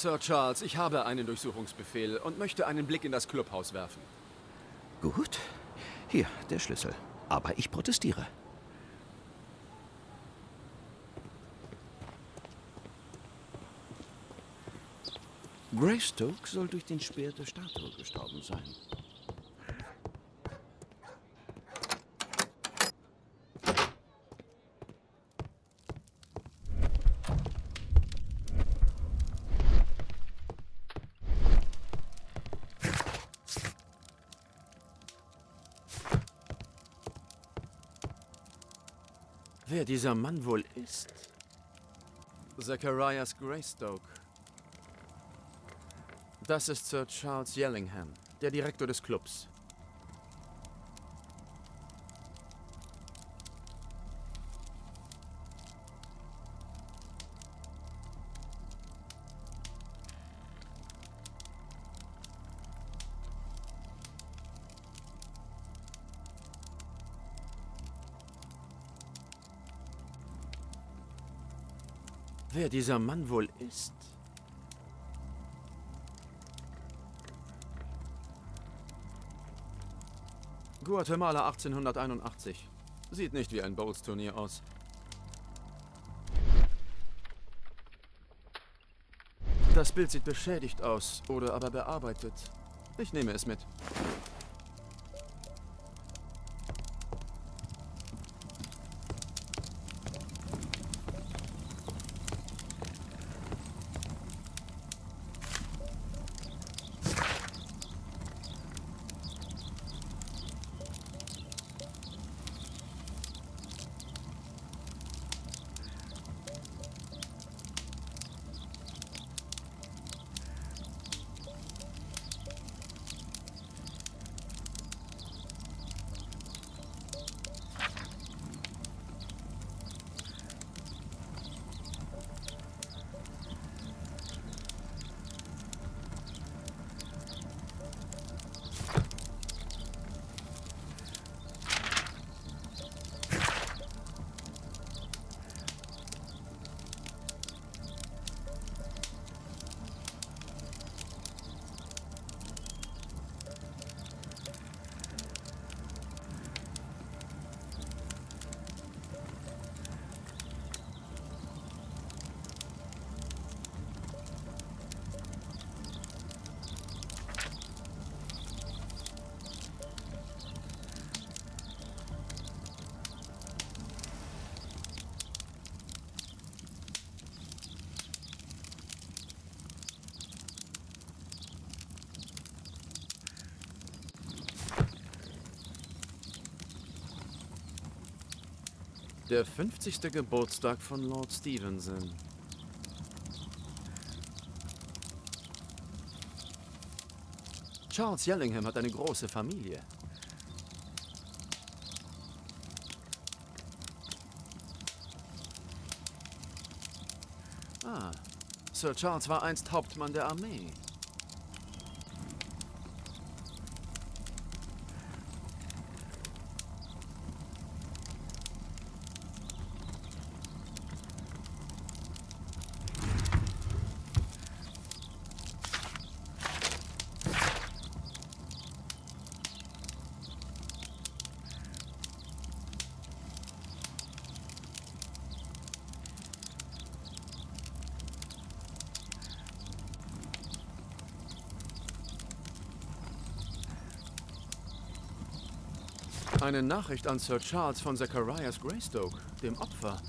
Sir Charles, ich habe einen Durchsuchungsbefehl und möchte einen Blick in das Clubhaus werfen. Gut. Hier, der Schlüssel. Aber ich protestiere. Greystoke soll durch den Speer der Statue gestorben sein. Wer dieser Mann wohl ist? Zacharias Greystoke. Das ist Sir Charles Yellingham, der Direktor des Clubs. Wer dieser Mann wohl ist? Guatemala 1881. Sieht nicht wie ein Bowls-Turnier aus. Das Bild sieht beschädigt aus oder aber bearbeitet. Ich nehme es mit. Der 50. Geburtstag von Lord Stevenson. Charles Yellingham hat eine große Familie. Ah, Sir Charles war einst Hauptmann der Armee. Eine Nachricht an Sir Charles von Zacharias Greystoke, dem Opfer.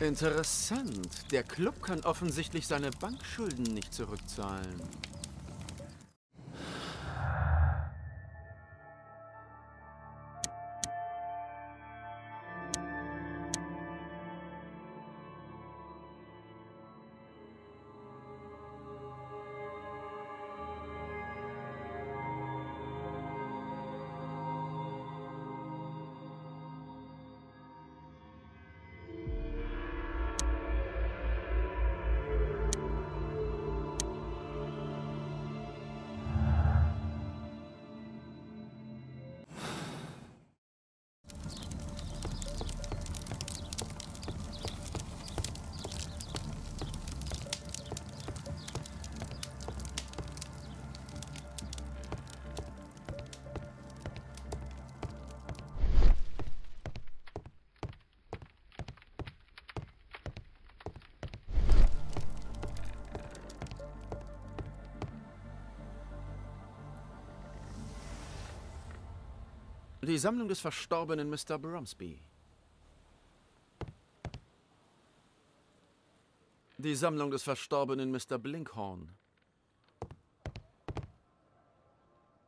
Interessant. Der Club kann offensichtlich seine Bankschulden nicht zurückzahlen. Die Sammlung des verstorbenen Mr. Bromsby. Die Sammlung des verstorbenen Mr. Blinkhorn.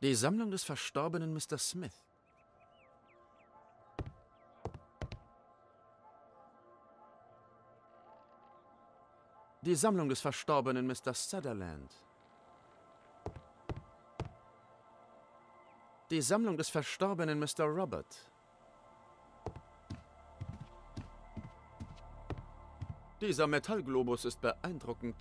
Die Sammlung des verstorbenen Mr. Smith. Die Sammlung des verstorbenen Mr. Sutherland. Die Sammlung des verstorbenen Mr. Robert. Dieser Metallglobus ist beeindruckend.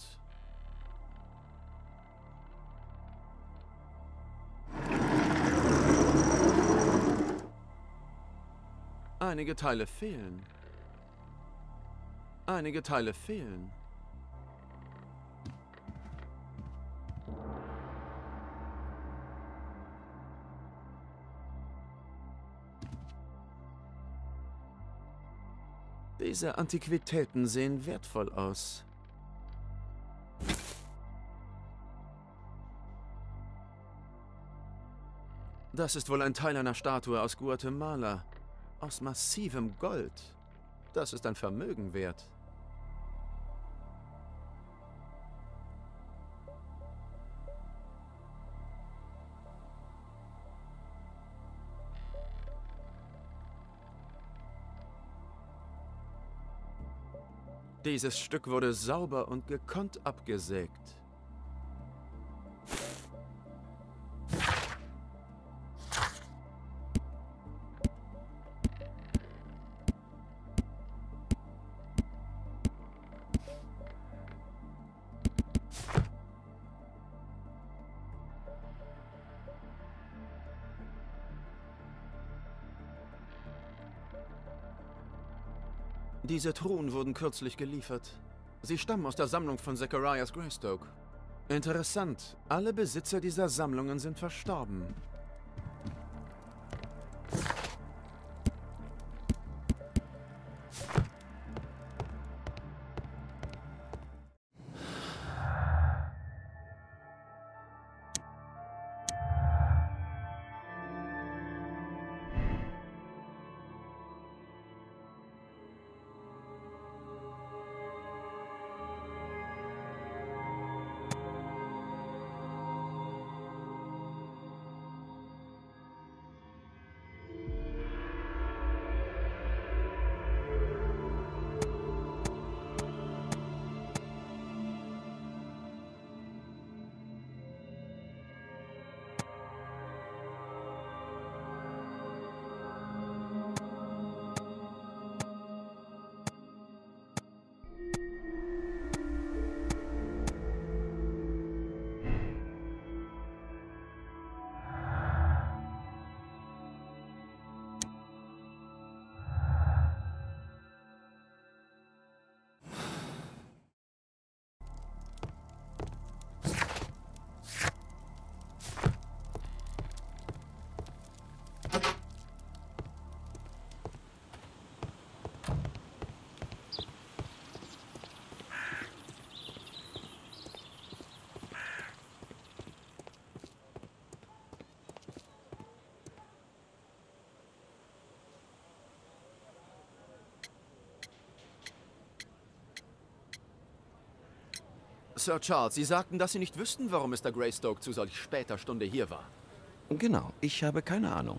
Einige Teile fehlen. Einige Teile fehlen. Diese Antiquitäten sehen wertvoll aus. Das ist wohl ein Teil einer Statue aus Guatemala. Aus massivem Gold. Das ist ein Vermögen wert. Dieses Stück wurde sauber und gekonnt abgesägt. Diese Truhen wurden kürzlich geliefert. Sie stammen aus der Sammlung von Zacharias Greystoke. Interessant, alle Besitzer dieser Sammlungen sind verstorben. Sir Charles, Sie sagten, dass Sie nicht wüssten, warum Mr. Greystoke zu solch später Stunde hier war. Genau, ich habe keine Ahnung.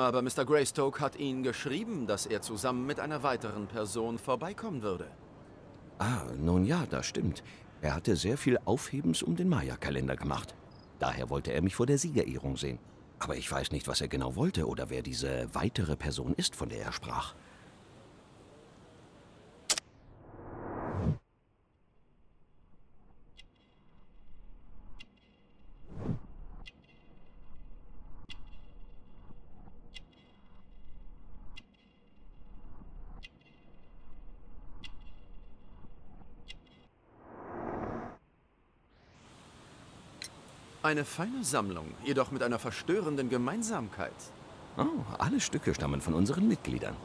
Aber Mr. Greystoke hat Ihnen geschrieben, dass er zusammen mit einer weiteren Person vorbeikommen würde. Ah, nun ja, das stimmt. Er hatte sehr viel Aufhebens um den Maya-Kalender gemacht. Daher wollte er mich vor der Siegerehrung sehen. Aber ich weiß nicht, was er genau wollte oder wer diese weitere Person ist, von der er sprach. Eine feine Sammlung, jedoch mit einer verstörenden Gemeinsamkeit. Oh, alle Stücke stammen von unseren Mitgliedern.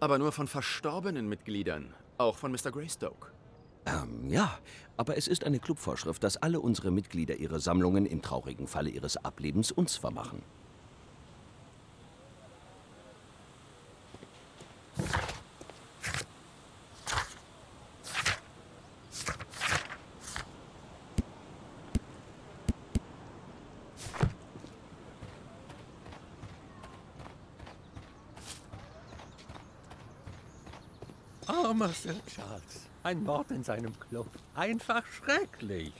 Aber nur von verstorbenen Mitgliedern, auch von Mr. Greystoke. Ähm, ja, aber es ist eine Clubvorschrift, dass alle unsere Mitglieder ihre Sammlungen im traurigen Falle ihres Ablebens uns vermachen. Armer Sir Charles. Ein Mord in seinem Club. Einfach schrecklich.